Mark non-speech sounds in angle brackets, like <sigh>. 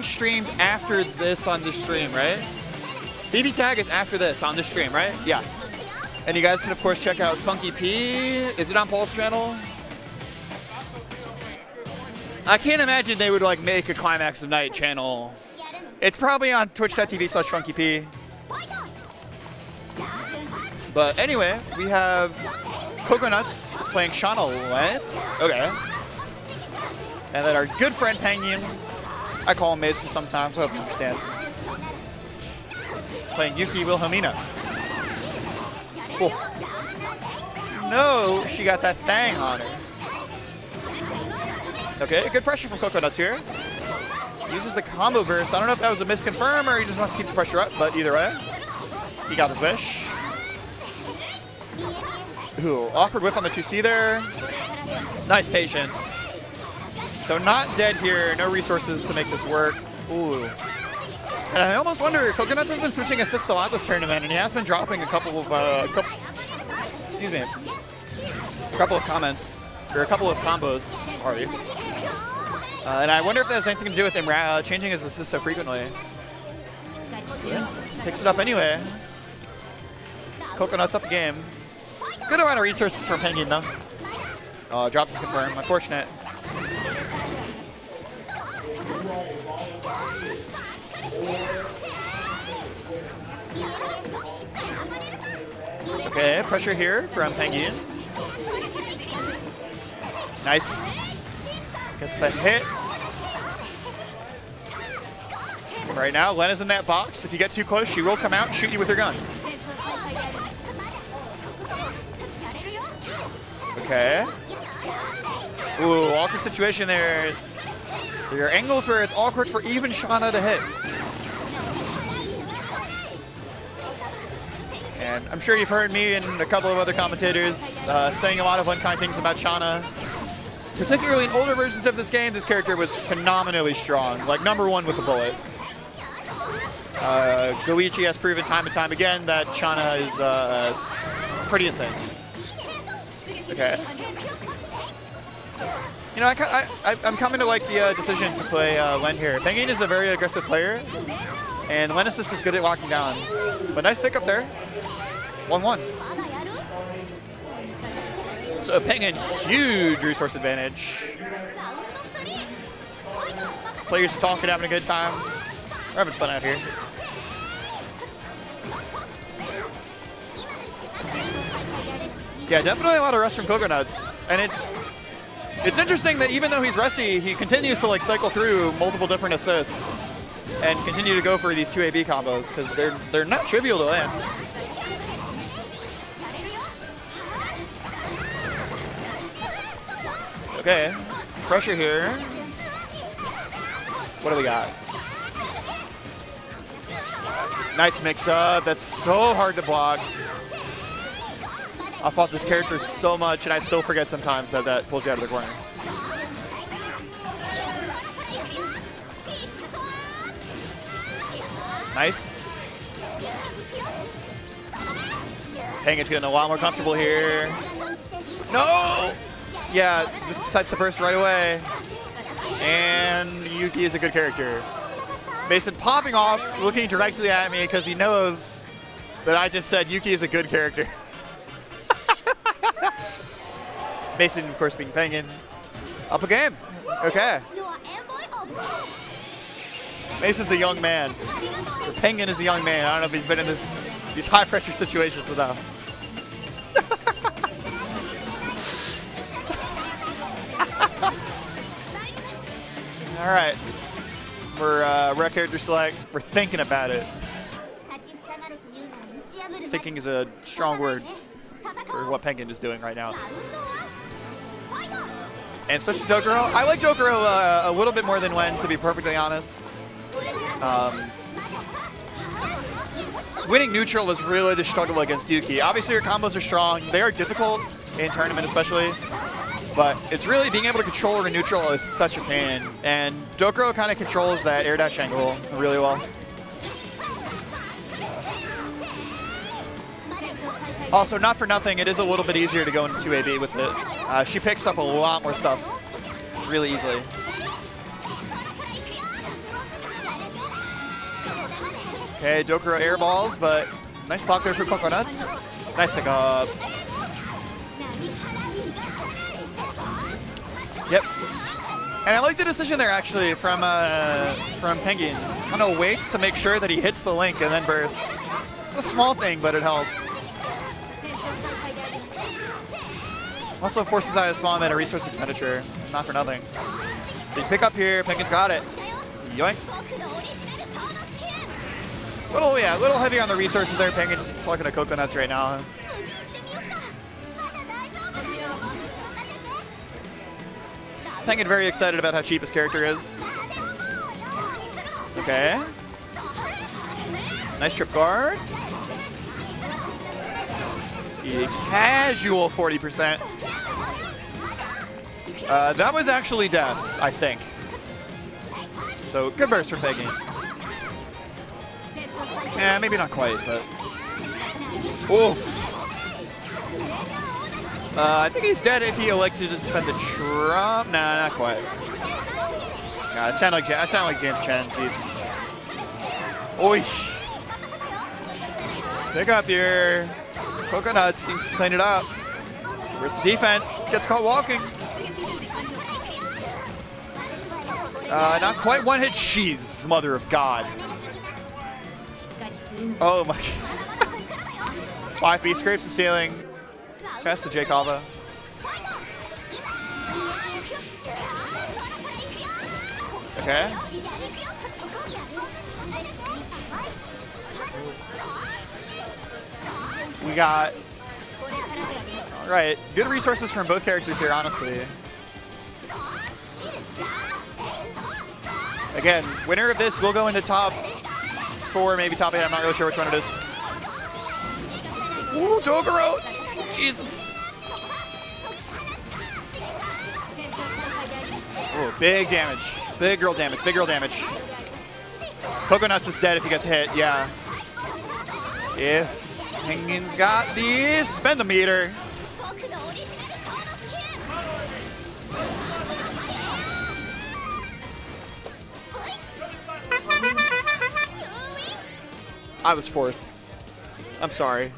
being streamed after this on the stream, right? BB Tag is after this on the stream, right? Yeah. And you guys can, of course, check out Funky P. Is it on Paul's channel? I can't imagine they would like make a Climax of Night channel. It's probably on twitch.tv slash Funky P. But anyway, we have qoqonuts playing Shana Len. Okay. And then our good friend Penguin, I call him Mason sometimes, I hope you understand. Playing Yuki Wilhelmina. Cool. No, she got that thing on her. Okay, good pressure from qoqonuts here. Uses the combo burst. I don't know if that was a misconfirm or he just wants to keep the pressure up, but either way, he got his wish. Ooh, awkward whiff on the 2C there. Nice patience. So not dead here, no resources to make this work. Ooh. And I almost wonder, qoqonuts has been switching assists a lot this tournament, and he has been dropping a couple of, uh, couple, excuse me, a couple of comments, or a couple of combos, sorry. Uh, and I wonder if that has anything to do with him uh, changing his assist so frequently. Yeah, picks it up anyway. qoqonuts up game. Good amount of resources for Penguin though. Uh, drops is confirmed. Unfortunate. Okay, pressure here from Penguin. Nice. Gets the hit. Right now, Lena's in that box. If you get too close, she will come out and shoot you with her gun. Okay. Ooh, awkward situation there. There are angles where it's awkward for even Shana to hit. And I'm sure you've heard me and a couple of other commentators uh, saying a lot of unkind things about Shana. Particularly in older versions of this game, this character was phenomenally strong, like number one with a bullet. Uh, Goichi has proven time and time again that Shana is uh, pretty insane. Okay. You know, I, I'm coming to like the uh, decision to play uh, Len here. Penguin is a very aggressive player, and Len is good at locking down. But nice pickup there. 1-1. So Penguin, huge resource advantage. Players are talking, having a good time. We're having fun out here. Yeah, definitely a lot of rust from qoqonuts. And it's it's interesting that even though he's rusty, he continues to like cycle through multiple different assists and continue to go for these two AB combos because they're they're not trivial to land. Okay, pressure here. What do we got? Nice mix up. That's so hard to block. I fought this character so much, and I still forget sometimes that that pulls you out of the corner. Nice. Penguin's getting a lot more comfortable here. No! Yeah, just decides to burst right away. And Yuki is a good character. Mason popping off, looking directly at me because he knows that I just said Yuki is a good character. <laughs> Mason, of course, being Penguin. Up a game. Okay. Mason's a young man. Penguin is a young man. I don't know if he's been in this these high pressure situations enough. All right. We're uh, rec character select. We're thinking about it. Thinking is a strong word for what Penguin is doing right now. And switch to Dokuro. I like Dokuro uh, a little bit more than Wen, to be perfectly honest. Um, winning neutral was really the struggle against Yuki. Obviously, your combos are strong. They are difficult in tournament especially. But it's really being able to control over neutral is such a pain. And Dokuro kind of controls that air dash angle really well. Also, not for nothing, it is a little bit easier to go into 2AB with it. Uh, she picks up a lot more stuff really easily. Okay, Dokuro air balls, but nice block there for qoqonuts. Nice pickup. Yep. And I like the decision there actually from uh, from Penguin. Kind of waits to make sure that he hits the link and then bursts. It's a small thing, but it helps. Also forces out a small amount of resource expenditure. Not for nothing. Big pick up here. Penguin's got it. Yoink. Little, yeah, a little heavy on the resources there. Penguin's talking to qoqonuts right now. Penguin very excited about how cheap his character is. Okay. Nice trip guard. A casual 40%. Uh, that was actually death, I think. So good burst from Peggy. Yeah, maybe not quite, but. Oof. Uh, I think he's dead if he elected to spend the trump. Nah, not quite. Nah, it sounded like it sounded like James Chen. Jeez. Oi. Pick up here. qoqonuts needs to clean it up. Where's the defense? Gets caught walking. Uh, not quite one hit. She's mother of God. Oh my. <laughs> Five feet scrapes the ceiling. Smash the J Kava. Okay. We got. All right, good resources from both characters here, honestly. Again, winner of this will go into top four, maybe top eight. I'm not really sure which one it is. Ooh, Dokuro! Jesus. Ooh, big damage. Big girl damage. Big girl damage. qoqonuts is dead if he gets hit. Yeah. If Penguin's got these, spend the meter. I was forced. I'm sorry.